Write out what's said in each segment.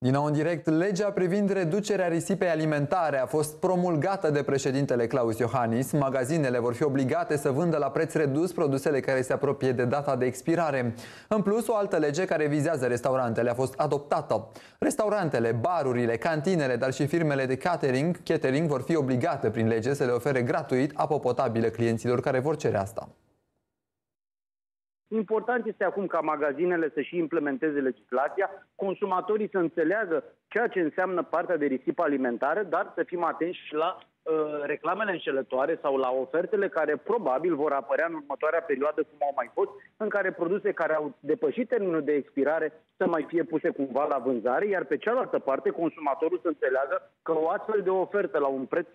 Din nou în direct, legea privind reducerea risipei alimentare a fost promulgată de președintele Claus Iohannis. Magazinele vor fi obligate să vândă la preț redus produsele care se apropie de data de expirare. În plus, o altă lege care vizează restaurantele a fost adoptată. Restaurantele, barurile, cantinele, dar și firmele de catering, catering vor fi obligate prin lege să le ofere gratuit apă potabilă clienților care vor cere asta. Important este acum ca magazinele să și implementeze legislația, consumatorii să înțeleagă ceea ce înseamnă partea de risipă alimentară, dar să fim atenți și la uh, reclamele înșelătoare sau la ofertele care probabil vor apărea în următoarea perioadă, cum au mai fost, în care produse care au depășit termenul de expirare să mai fie puse cumva la vânzare, iar pe cealaltă parte consumatorul să înțeleagă că o astfel de ofertă la un preț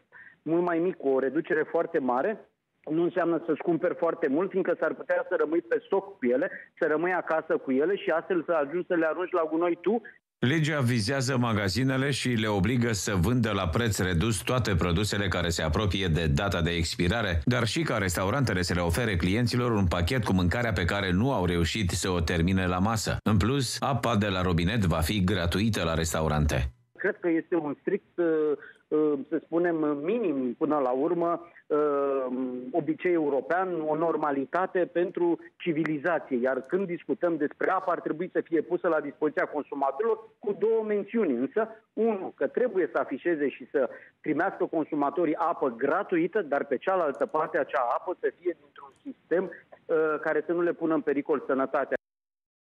mult mai mic, cu o reducere foarte mare, nu înseamnă să-ți cumperi foarte mult, fiindcă s-ar putea să rămâi pe stoc cu ele, să rămâi acasă cu ele și astfel să ajungi să le arunci la gunoi tu. Legea vizează magazinele și le obligă să vândă la preț redus toate produsele care se apropie de data de expirare, dar și ca restaurantele să le ofere clienților un pachet cu mâncarea pe care nu au reușit să o termine la masă. În plus, apa de la robinet va fi gratuită la restaurante. Cred că este un strict uh, Uh, să spunem, minim până la urmă, uh, obicei european, o normalitate pentru civilizație. Iar când discutăm despre apă, ar trebui să fie pusă la dispoziția consumatorilor cu două mențiuni. Însă, unul, că trebuie să afișeze și să primească consumatorii apă gratuită, dar pe cealaltă parte acea apă să fie dintr-un sistem uh, care să nu le pună în pericol sănătatea.